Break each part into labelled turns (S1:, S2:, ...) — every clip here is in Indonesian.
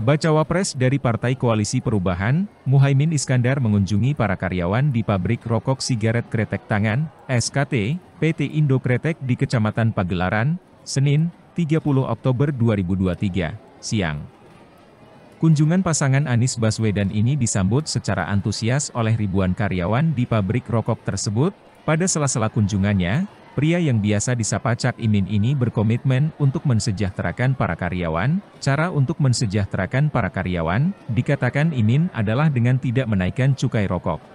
S1: Bacawa Pres dari Partai Koalisi Perubahan, Muhaimin Iskandar mengunjungi para karyawan di pabrik rokok sigaret kretek tangan, SKT, PT Indo Kretek di Kecamatan Pagelaran, Senin, 30 Oktober 2023, siang. Kunjungan pasangan Anies Baswedan ini disambut secara antusias oleh ribuan karyawan di pabrik rokok tersebut. Pada sela-sela kunjungannya, pria yang biasa disapa Cak Imin ini berkomitmen untuk mensejahterakan para karyawan. Cara untuk mensejahterakan para karyawan, dikatakan Imin adalah dengan tidak menaikkan cukai rokok.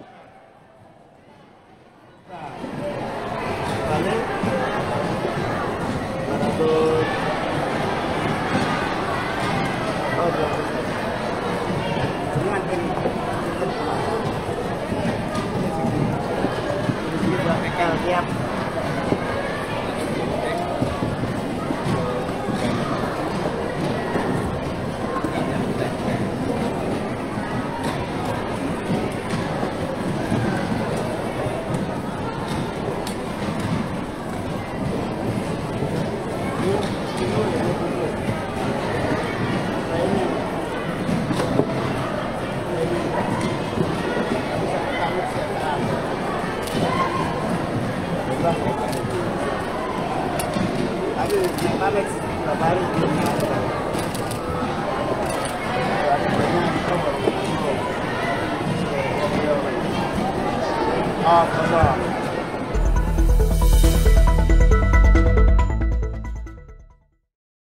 S1: Ah, uh,